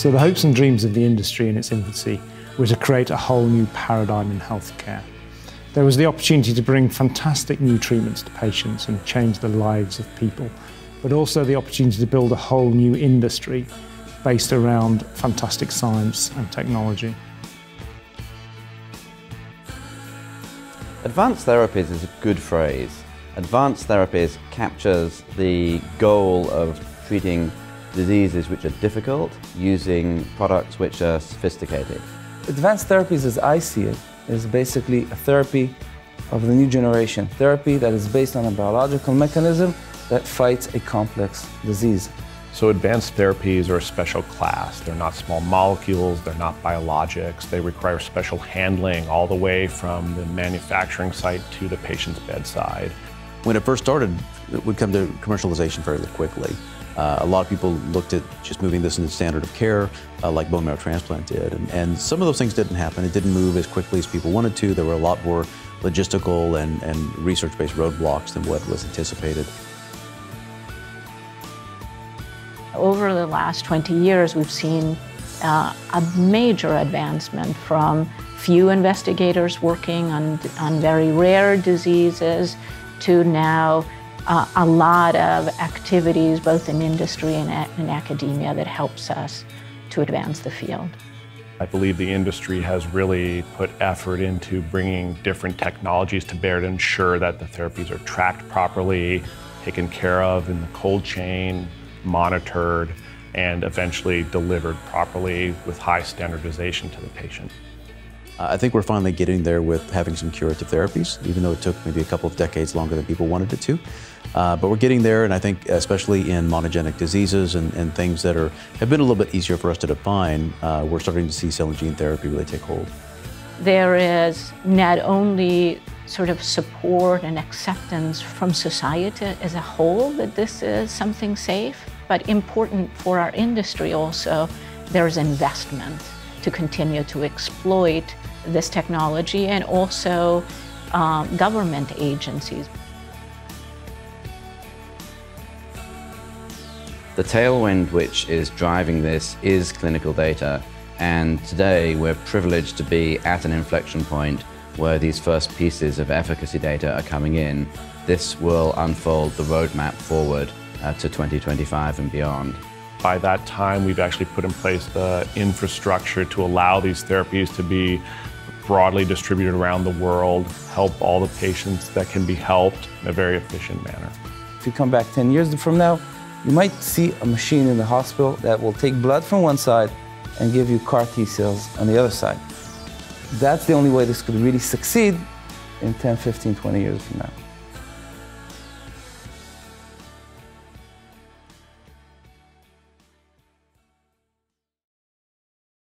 So the hopes and dreams of the industry in its infancy were to create a whole new paradigm in healthcare. There was the opportunity to bring fantastic new treatments to patients and change the lives of people, but also the opportunity to build a whole new industry based around fantastic science and technology. Advanced therapies is a good phrase. Advanced therapies captures the goal of treating diseases which are difficult using products which are sophisticated. Advanced therapies, as I see it, is basically a therapy of the new generation. Therapy that is based on a biological mechanism that fights a complex disease. So advanced therapies are a special class. They're not small molecules, they're not biologics. They require special handling all the way from the manufacturing site to the patient's bedside. When it first started, it would come to commercialization fairly quickly. Uh, a lot of people looked at just moving this into standard of care, uh, like bone marrow transplant did. And, and, some of those things didn't happen. It didn't move as quickly as people wanted to. There were a lot more logistical and, and research-based roadblocks than what was anticipated. Over the last 20 years, we've seen uh, a major advancement from few investigators working on, on very rare diseases to now uh, a lot of activities, both in industry and in academia, that helps us to advance the field. I believe the industry has really put effort into bringing different technologies to bear to ensure that the therapies are tracked properly, taken care of in the cold chain, monitored, and eventually delivered properly with high standardization to the patient. I think we're finally getting there with having some curative therapies, even though it took maybe a couple of decades longer than people wanted it to. Uh, but we're getting there, and I think especially in monogenic diseases and, and, things that are have been a little bit easier for us to define, uh, we're starting to see cell and gene therapy really take hold. There is not only sort of support and acceptance from society as a whole that this is something safe, but important for our industry also, there's investment to continue to exploit this technology and also um, government agencies. The tailwind which is driving this is clinical data, and today we're privileged to be at an inflection point where these first pieces of efficacy data are coming in. This will unfold the roadmap forward uh, to 2025 and beyond. By that time, we've actually put in place the infrastructure to allow these therapies to be broadly distributed around the world, help all the patients that can be helped in a very efficient manner. If you come back 10 years from now, you might see a machine in the hospital that will take blood from one side and give you CAR T cells on the other side. That's the only way this could really succeed in 10, 15, 20 years from now.